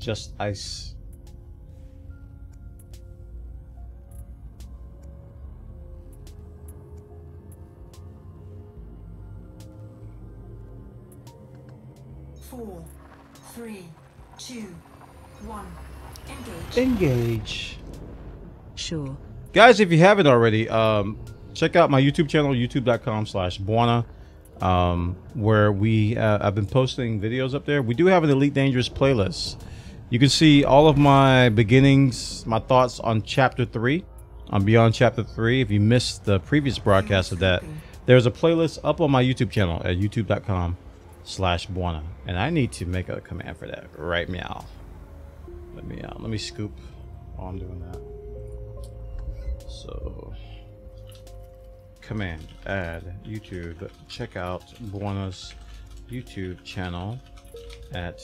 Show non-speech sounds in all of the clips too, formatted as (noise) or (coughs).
Just ice. Four, three, two, one. Engage. Engage. Sure. Guys, if you haven't already, um, check out my YouTube channel, youtube.com slash Bwana, um, where we, uh, I've been posting videos up there. We do have an Elite Dangerous playlist. You can see all of my beginnings, my thoughts on Chapter 3, on Beyond Chapter 3. If you missed the previous broadcast of that, there's a playlist up on my YouTube channel at youtube.com slash Bwana. And I need to make a command for that right meow. Let me out. Let me scoop while I'm doing that. So, command add YouTube. Check out Bwana's YouTube channel at.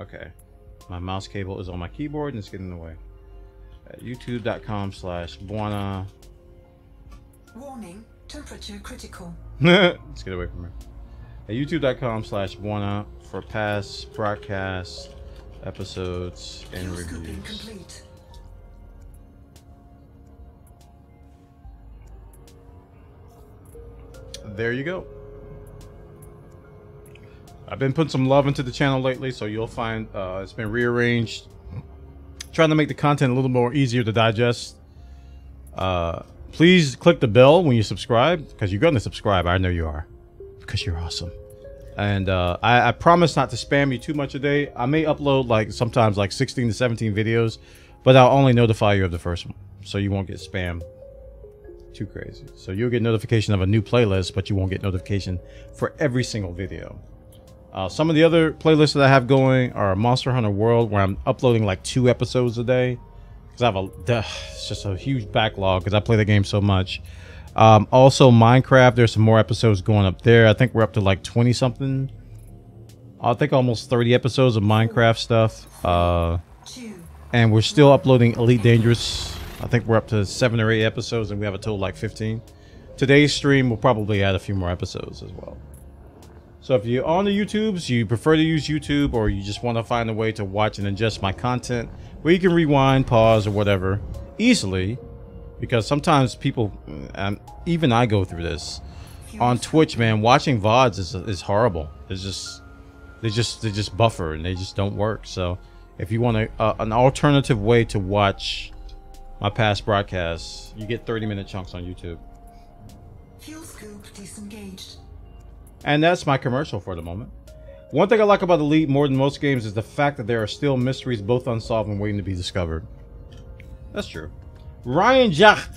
Okay, my mouse cable is on my keyboard and it's getting in the way. At youtube.com slash Bwana. Warning. Temperature critical. (laughs) Let's get away from her. At youtube.com slash Bwana for past broadcasts, episodes, and reviews. complete. there you go. I've been putting some love into the channel lately, so you'll find uh, it's been rearranged. Trying to make the content a little more easier to digest. Uh, please click the bell when you subscribe, because you're going to subscribe. I know you are, because you're awesome. And uh, I, I promise not to spam you too much a day. I may upload like sometimes like 16 to 17 videos, but I'll only notify you of the first one, so you won't get spam too crazy. So you'll get notification of a new playlist, but you won't get notification for every single video. Uh, some of the other playlists that I have going are Monster Hunter World, where I'm uploading like two episodes a day. Because I have a, (sighs) it's just a huge backlog because I play the game so much. Um, also, Minecraft, there's some more episodes going up there. I think we're up to like 20 something. I think almost 30 episodes of Minecraft stuff. Uh, and we're still uploading Elite Dangerous. I think we're up to seven or eight episodes, and we have a total like 15. Today's stream will probably add a few more episodes as well. So if you're on the YouTubes, you prefer to use YouTube, or you just want to find a way to watch and ingest my content, where you can rewind, pause, or whatever easily, because sometimes people, um, even I go through this on Twitch. Man, watching vods is is horrible. It's just they just they just buffer and they just don't work. So if you want a, uh, an alternative way to watch my past broadcasts, you get 30 minute chunks on YouTube. Fuel scoop disengaged. And that's my commercial for the moment. One thing I like about Elite more than most games is the fact that there are still mysteries both unsolved and waiting to be discovered. That's true. Ryan Jack,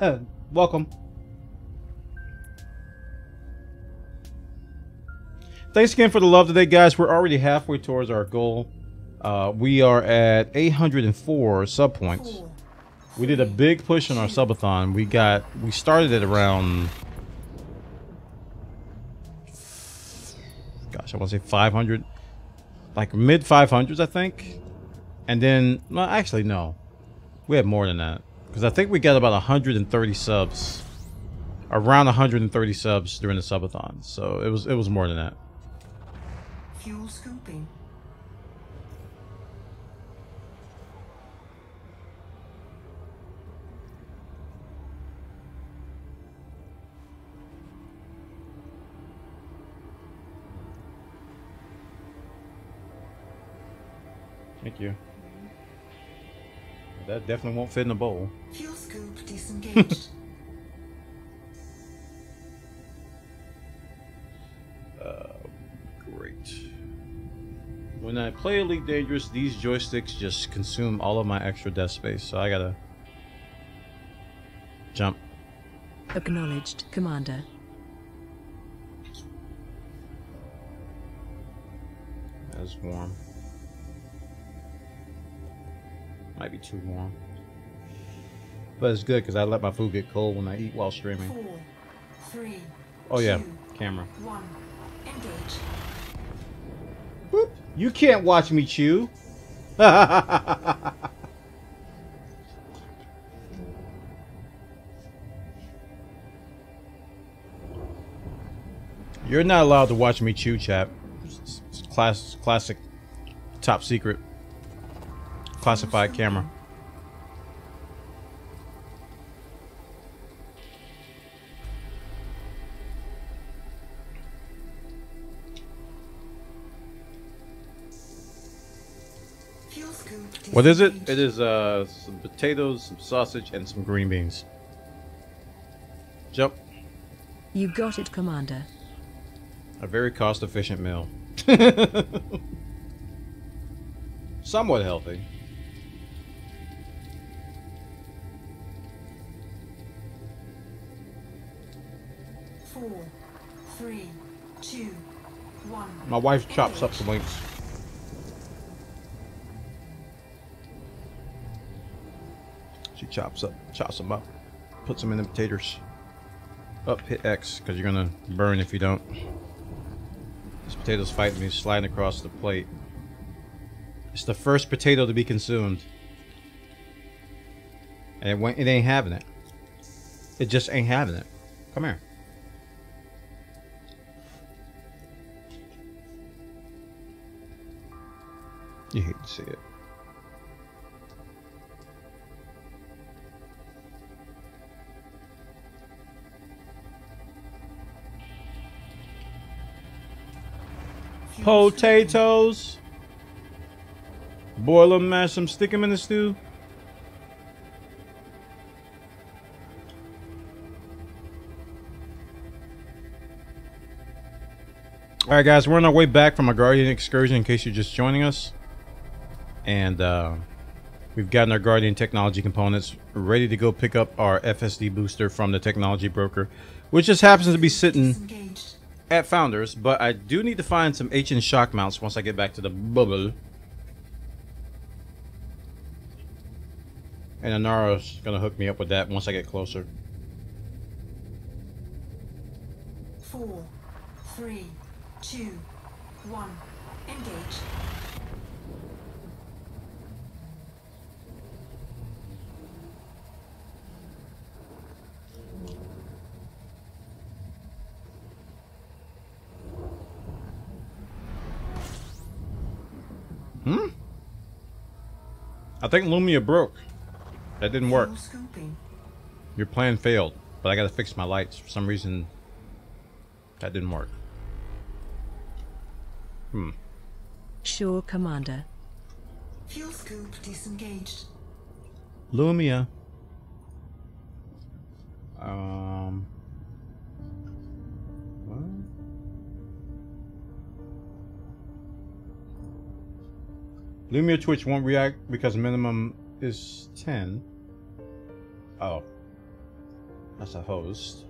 (coughs) welcome. Thanks again for the love today, guys. We're already halfway towards our goal. Uh, we are at 804 sub points. We did a big push on our subathon. We got we started at around gosh, I want to say 500 like mid 500s I think. And then well actually no. We had more than that cuz I think we got about 130 subs. Around 130 subs during the subathon. So it was it was more than that. Fuel scooping. Thank you. That definitely won't fit in a bowl. Fuel scoop disengaged. (laughs) Uh, great. When I play Elite Dangerous, these joysticks just consume all of my extra desk space, so I gotta jump. Acknowledged, Commander. Be too warm. But it's good because I let my food get cold when I eat while streaming. Four, three, Oh yeah, two, camera. one. Engage. Boop. You can't watch me chew. (laughs) You're not allowed to watch me chew, chap. It's- it's Class, classic top secret classified camera. What is it? It is uh some potatoes, some sausage, and some green beans. Jump. You got it, Commander. A very cost efficient meal. (laughs) Somewhat healthy. My wife chops up some links. She chops up, chops them up, puts them in the potatoes. Up, hit X, because you're gonna burn if you don't. This potato's fighting me, sliding across the plate. It's the first potato to be consumed. And it, went, it ain't having it. It just ain't having it. Come here. You hate to see it. Potatoes. Boil them, mash them, stick them in the stew. All right, guys, we're on our way back from a Guardian excursion. In case you're just joining us, and uh, we've gotten our Guardian technology components ready to go pick up our FSD booster from the technology broker, which just happens to be sitting at Founders, but I do need to find some HN shock mounts once I get back to the bubble. And Inara's gonna hook me up with that once I get closer. Four, three, two, one. Engage. Hmm? I think Lumia broke. That didn't work. Your plan failed, but I gotta fix my lights. For some reason, that didn't work. Hmm. Sure, Commander. Fuel scoop disengaged. Lumia. Um. Lumia Twitch won't react because minimum is 10. Oh. That's a host.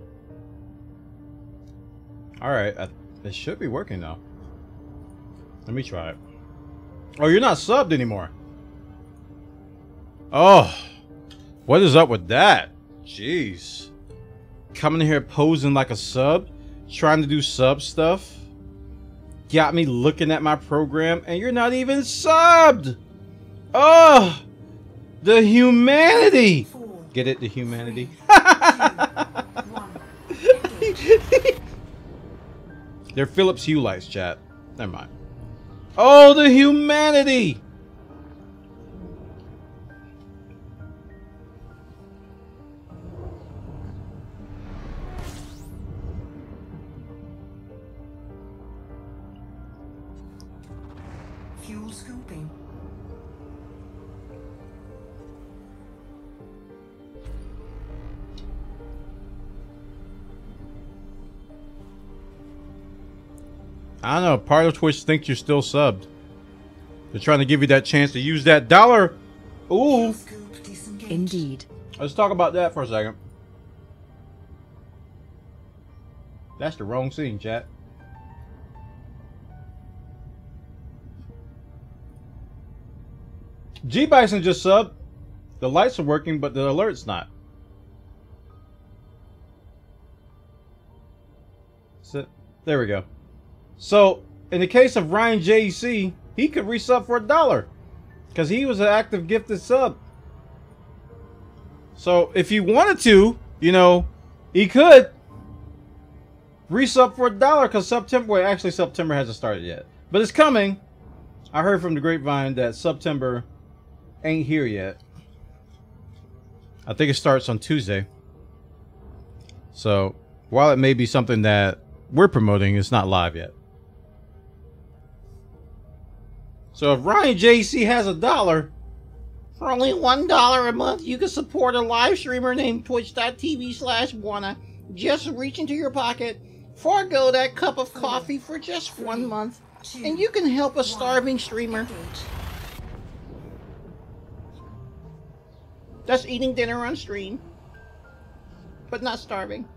Alright, uh, it should be working now. Let me try it. Oh, you're not subbed anymore. Oh, what is up with that? Jeez. Coming here posing like a sub, trying to do sub stuff. Got me looking at my program, and you're not even subbed. Oh, the humanity. Four, Get it, the humanity. (laughs) They're Philips Hue lights, chat. Never mind. Oh, the humanity. Don't know. Part of Twitch thinks you're still subbed. They're trying to give you that chance to use that dollar. Ooh. Fuel scoop disengaged. Indeed. Let's talk about that for a second. That's the wrong scene, chat. G Bison just subbed. The lights are working, but the alert's not. So, there we go. So, in the case of Ryan JC, he could resub for a dollar. Because he was an active gifted sub. So if he wanted to, you know, he could resub for a dollar because September. Well, actually, September hasn't started yet, but it's coming. I heard from the grapevine that September ain't here yet. I think it starts on Tuesday. So, while it may be something that we're promoting, it's not live yet. So if Ryan JC has a dollar, for only one dollar a month, you can support a live streamer named Twitch.tv slash Bwana. Just reach into your pocket, forego that cup of coffee for just one month, and you can help a starving streamer that's eating dinner on stream, but not starving.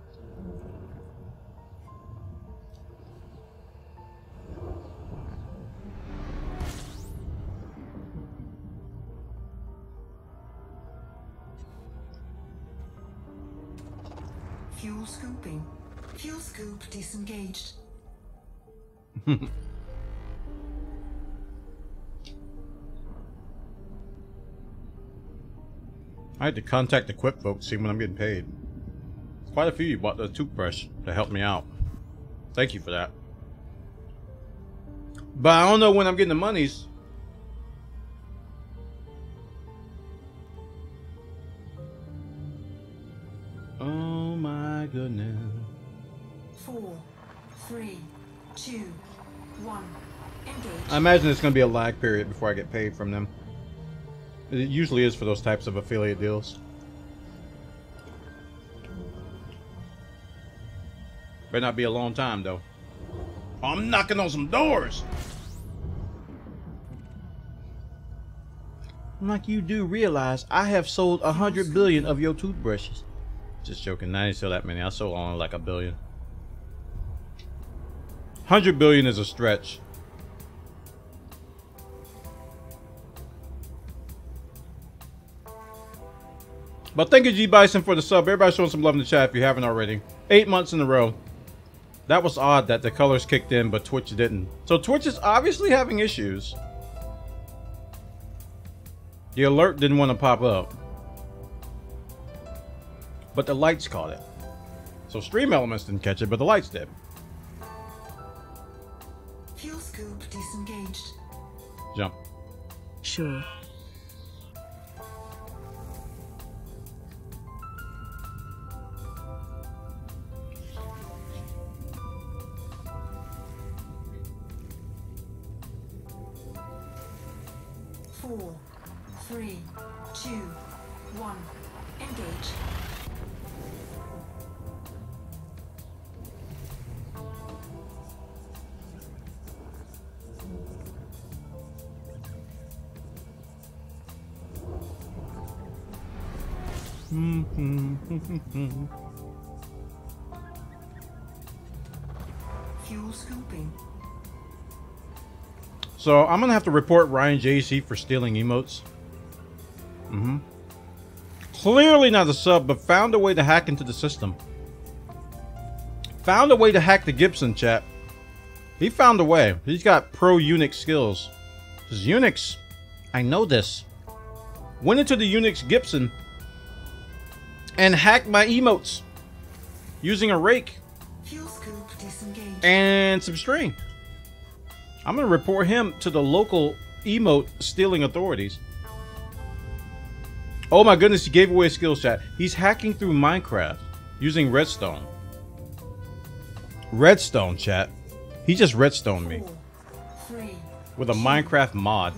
Fuel scooping. Fuel scoop disengaged. (laughs) I had to contact the Quip folks, see when I'm getting paid. Quite a few you bought the toothbrush to help me out. Thank you for that. But I don't know when I'm getting the monies. Goodness. Four, three, two, one. Engage. I imagine it's going to be a lag period before I get paid from them. It usually is for those types of affiliate deals. Better not be a long time, though. I'm knocking on some doors! Like you do realize, I have sold a hundred billion of your toothbrushes. Just joking, I didn't sell that many. I sold only like a billion. Hundred billion is a stretch. But thank you, G Bison, for the sub. Everybody showing some love in the chat if you haven't already. Eight months in a row. That was odd that the colors kicked in, but Twitch didn't. So Twitch is obviously having issues. The alert didn't want to pop up. But the lights caught it. So Stream Elements didn't catch it, but the lights did. Fuel scoop disengaged. Jump. Sure. Fuel scooping. So I'm gonna have to report Ryan JC for stealing emotes. Mm-hmm. Clearly not a sub, but found a way to hack into the system. Found a way to hack the Gibson chat. He found a way. He's got pro Unix skills. Because Unix, I know this. Went into the Unix Gibson and hacked my emotes using a rake. And some string. I'm gonna report him to the local emote stealing authorities. Oh my goodness, he gave away his skills chat. He's hacking through Minecraft using Redstone. Redstone chat. He just Redstone me with a Minecraft mod.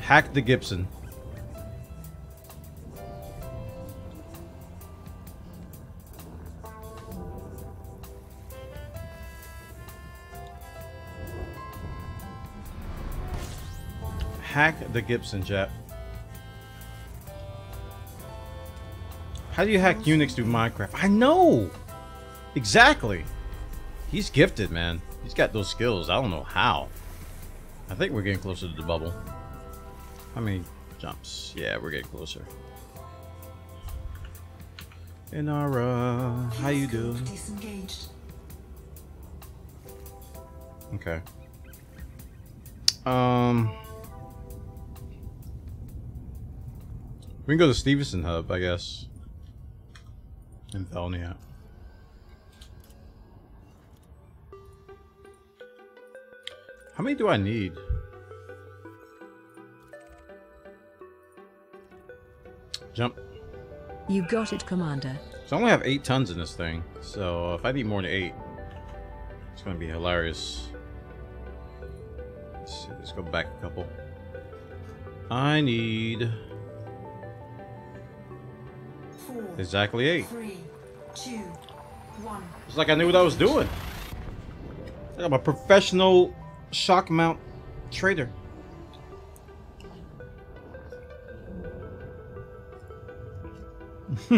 Hack the Gibson. Hack the Gibson, jet? How do you hack Unix through Minecraft? I know! Exactly! He's gifted, man. He's got those skills. I don't know how. I think we're getting closer to the bubble. How many jumps? Yeah, we're getting closer. Inara, how you doing? Disengaged. Okay. Um, we can go to Stevenson Hub, I guess. In Velnia. How many do I need? Jump. You got it, Commander. So I only have eight tons in this thing. So if I need more than eight, it's gonna be hilarious. Let's see, let's go back a couple. I need exactly eight. three, two, one. It's like I knew what I was doing. I'm a professional shock mount trader. (laughs)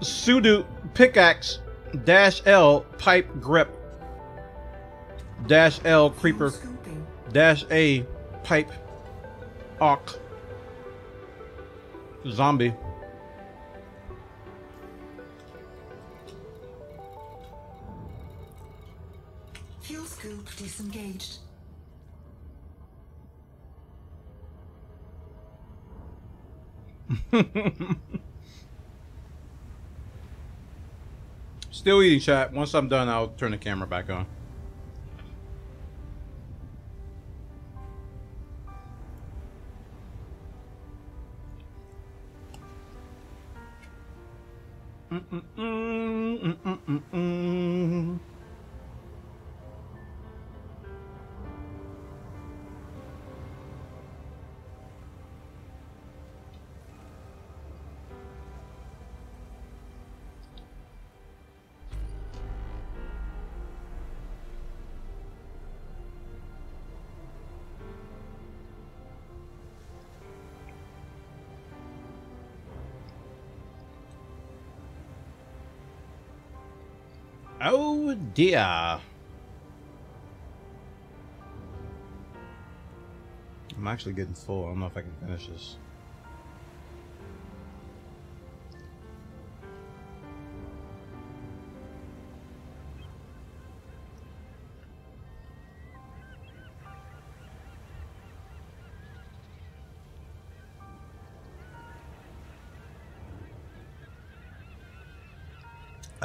Sudo pickaxe dash L pipe grip dash L creeper dash A pipe arc zombie. Fuel scoop disengaged. (laughs) Still eating chat. Once I'm done, I'll turn the camera back on. Mm-mm-mm, mm-mm-mm-mm. Oh dear. I'm actually getting full. I don't know if I can finish this.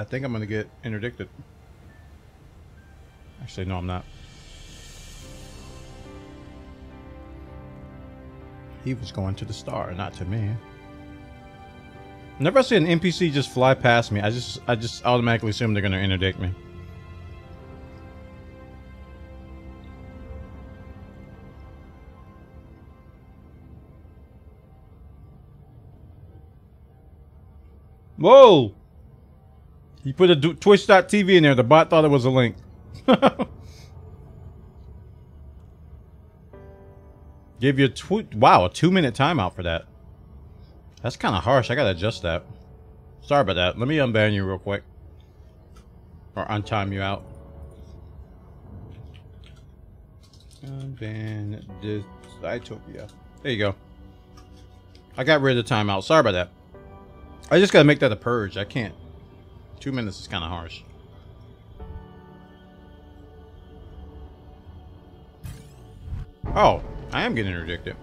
I think I'm gonna get interdicted. Actually, no, I'm not. He was going to the star, not to me. Whenever I see an NPC just fly past me, I just I just automatically assume they're gonna interdict me. Whoa! He put a Twitch.tv in there. The bot thought it was a link. (laughs) Give you a wow a two minute timeout for that. That's kind of harsh. I gotta adjust that. Sorry about that. Let me unban you real quick, or untime you out. Unban this. There you go. I got rid of the timeout. Sorry about that. I just gotta make that a purge. I can't. Two minutes is kind of harsh. Oh, I am getting interdicted.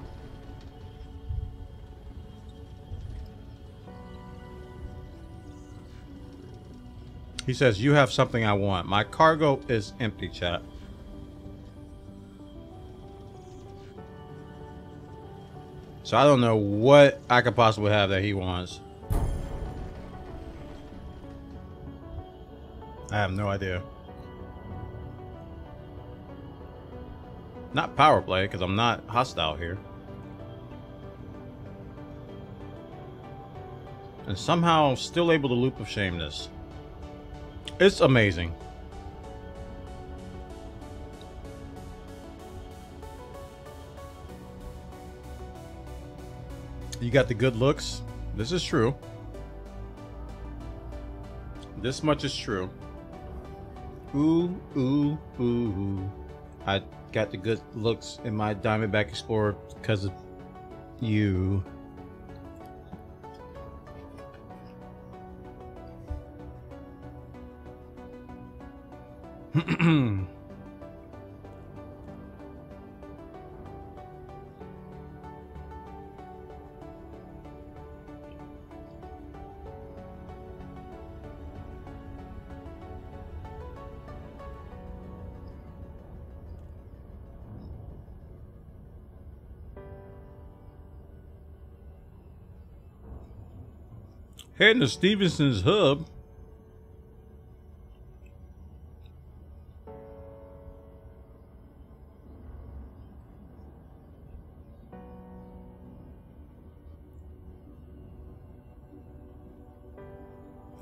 He says, you have something I want. My cargo is empty, chat. So I don't know what I could possibly have that he wants. I have no idea. Not power play, because I'm not hostile here. And somehow still able to loop of shame this. It's amazing. You got the good looks. This is true. This much is true. Ooh, ooh, ooh. I got the good looks in my Diamondback Explorer because of you. (clears throat) Heading to Stevenson's hub.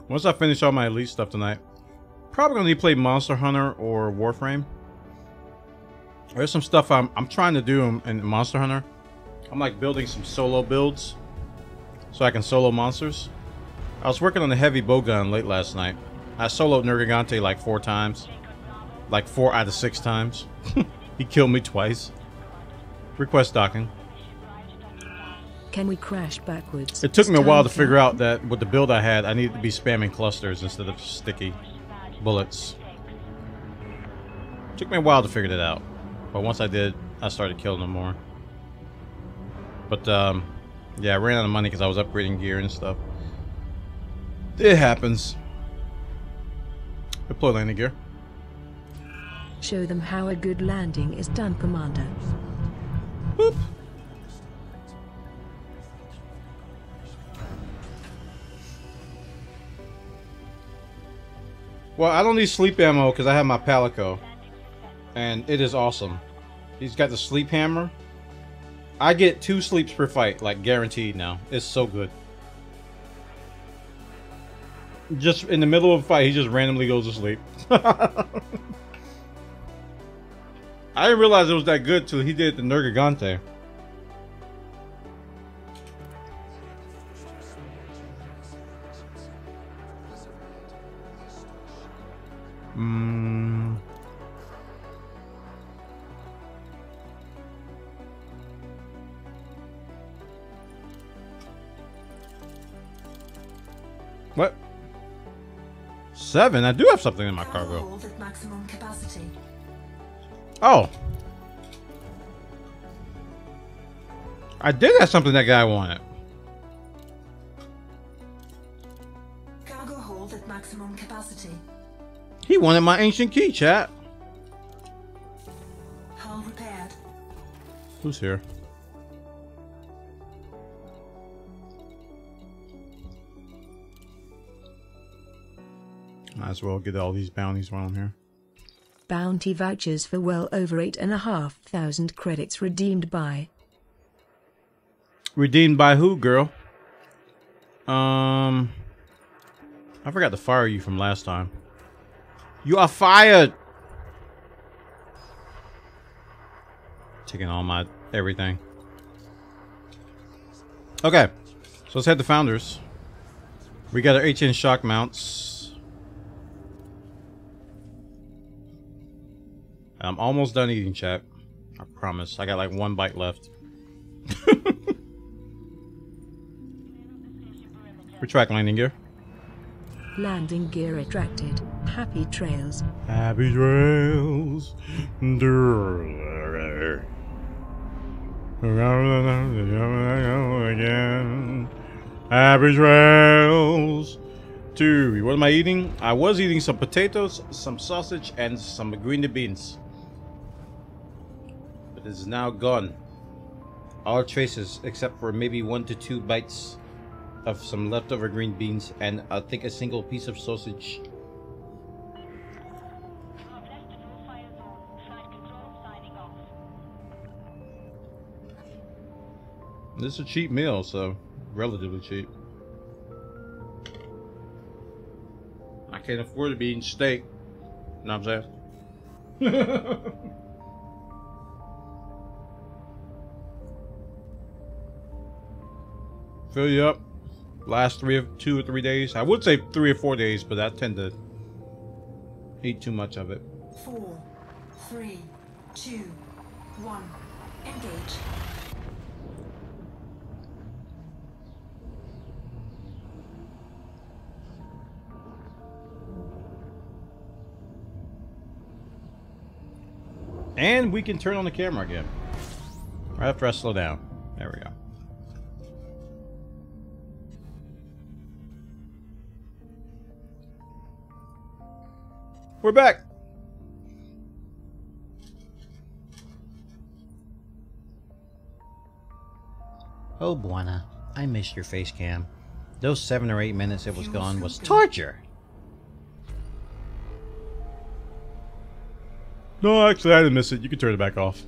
Once I finish all my elite stuff tonight, probably gonna need to play Monster Hunter or Warframe. There's some stuff I'm I'm trying to do in, in Monster Hunter. I'm like building some solo builds so I can solo monsters. I was working on the heavy bowgun late last night. I soloed Nergigante like four times. Like four out of six times. (laughs) he killed me twice. Request docking. Can we crash backwards? It took me a while to figure out that with the build I had, I needed to be spamming clusters instead of sticky bullets. It Took me a while to figure that out. But once I did, I started killing them more. But, um, yeah, I ran out of money because I was upgrading gear and stuff. It happens. Deploy landing gear. Show them how a good landing is done, Commander. Boop. Well, I don't need sleep ammo because I have my Palico. And it is awesome. He's got the sleep hammer. I get two sleeps per fight, like guaranteed now. It's so good. Just in the middle of a fight, he just randomly goes to sleep. (laughs) I didn't realize it was that good till he did the Nergigante. Seven? I do have something in my cargo. Hold at maximum capacity. Oh. I did have something that guy wanted. Cargo hold at maximum capacity. He wanted my ancient key, chat. Hull repaired. Who's here? Might as well get all these bounties while I'm here. Bounty vouchers for well over 8,500 credits redeemed by. Redeemed by who, girl? Um, I forgot to fire you from last time. You are fired. Taking all my everything. Okay, so let's head to Founders. We got our HN shock mounts. I'm almost done eating, chat. I promise. I got like one bite left. (laughs) Retract landing gear. Landing gear retracted. Happy trails. Happy trails. Again. Happy trails. Two. What am I eating? I was eating some potatoes, some sausage, and some green beans. Is now gone. All traces, except for maybe one to two bites of some leftover green beans and I think a single piece of sausage. This is a cheap meal, so relatively cheap. I can't afford to be eating steak. You Know what I'm saying? (laughs) Fill you up. Last three of two or three days. I would say three or four days, but I tend to eat too much of it. Four, three, two, one. Engage. And we can turn on the camera again. Right after I slow down. There we go. We're back. Oh, Bwana, I missed your face cam. Those seven or eight minutes it was gone was torture. No, actually, I didn't miss it. You can turn it back off.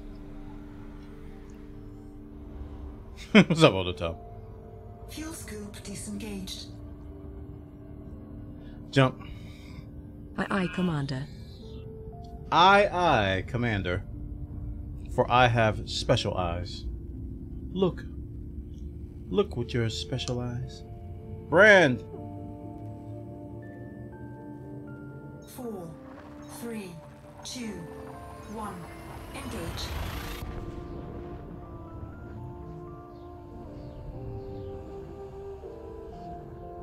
(laughs) What's up, Odoto? Fuel scoop disengaged. Jump. Aye aye, Commander. Aye, aye, Commander. For I have special eyes. Look. Look with your special eyes. Brand! Four, three, two, one. Engage.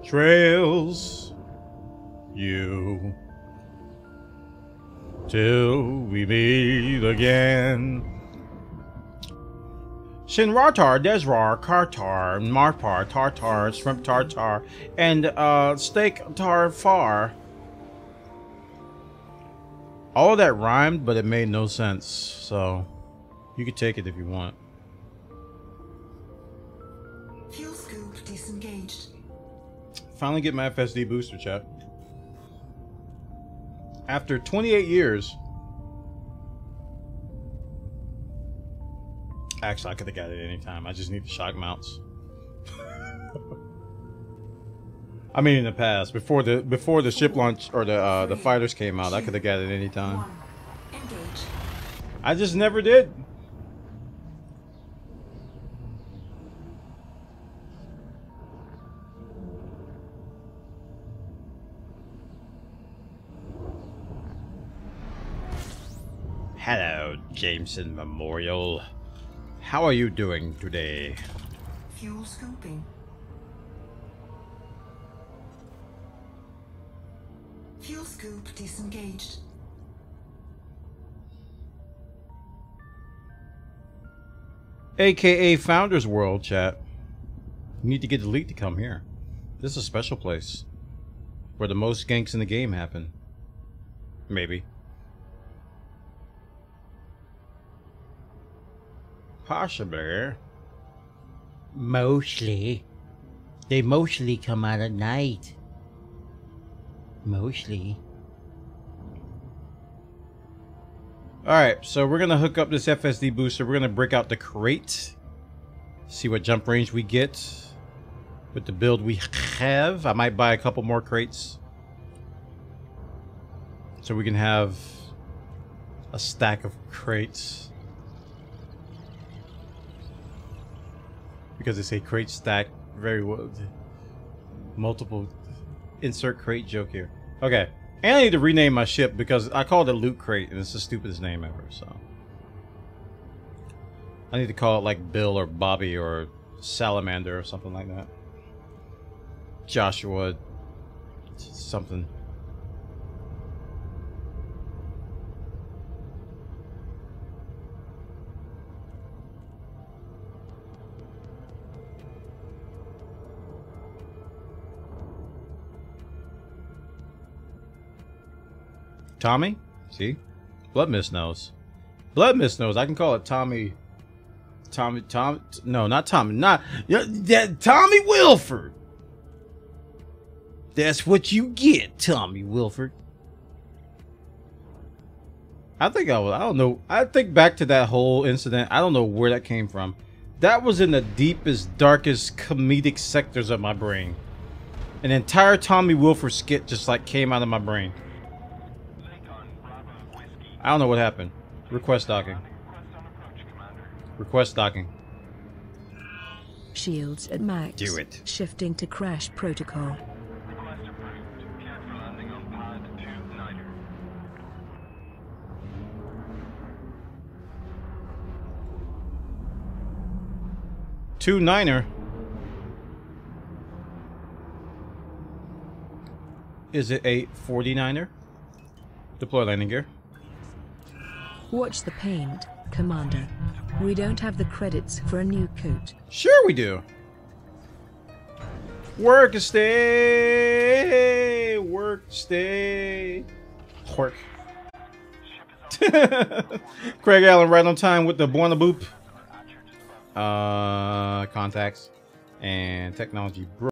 Trails. You. Till we meet again. Shinratar, Desrar, Kartar, Marpar, Tartar, Shrimp Tartar, and uh, Steak Tarfar. All of that rhymed, but it made no sense. So, you could take it if you want. Fuel scoop disengaged. Finally get my FSD booster, chat. After 28 years. Actually, I could have got it any time. I just need the shock mounts. (laughs) I mean, in the past, before the before the ship launch or the uh, the fighters came out, I could have got it any time. I just never did. Jameson Memorial. How are you doing today? Fuel scooping. Fuel scoop disengaged. AKA Founders World, chat. You need to get the leak to come here. This is a special place. Where the most ganks in the game happen. Maybe. Possibly. Mostly. They mostly come out at night. Mostly. Alright, so we're gonna hook up this FSD booster. We're gonna break out the crate. See what jump range we get. With the build we have. I might buy a couple more crates. So we can have a stack of crates. Because it's a crate stack. Very well. Multiple. Insert crate joke here. Okay. And I need to rename my ship because I called it Loot Crate and it's the stupidest name ever, so. I need to call it like Bill or Bobby or Salamander or something like that. Joshua. Something. Tommy? See? Blood Mist knows. Blood Mist knows. I can call it Tommy. Tommy. Tom. No, not Tommy. Not. Yeah, that Tommy Wilford. That's what you get, Tommy Wilford. I think I was. I don't know. I think back to that whole incident. I don't know where that came from. That was in the deepest, darkest comedic sectors of my brain. An entire Tommy Wilford skit just like came out of my brain. I don't know what happened. Request docking. Request docking. Shields at max. Do it. Shifting to crash protocol. Two niner. Is it a 49er? Deploy landing gear. Watch the paint, Commander. We don't have the credits for a new coat. Sure we do. Work stay. Work stay. Work. (laughs) Craig Allen right on time with the Bwana Boop. Uh, contacts and technology.